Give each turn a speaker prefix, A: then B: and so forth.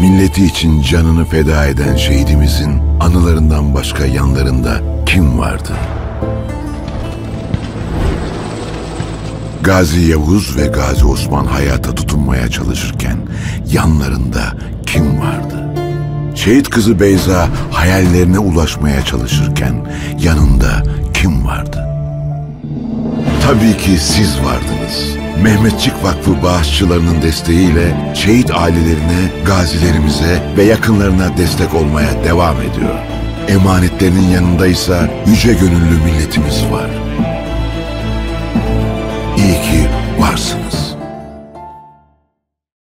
A: Milleti için canını feda eden şehidimizin anılarından başka yanlarında kim vardı? Gazi Yavuz ve Gazi Osman hayata tutunmaya çalışırken yanlarında kim vardı? Şehit kızı Beyza hayallerine ulaşmaya çalışırken yanında kim vardı? Tabii ki siz vardınız. Mehmetçik Vakfı bağışçılarının desteğiyle şehit ailelerine, gazilerimize ve yakınlarına destek olmaya devam ediyor. Emanetlerinin yanındaysa yüce gönüllü milletimiz var. İyi ki varsınız.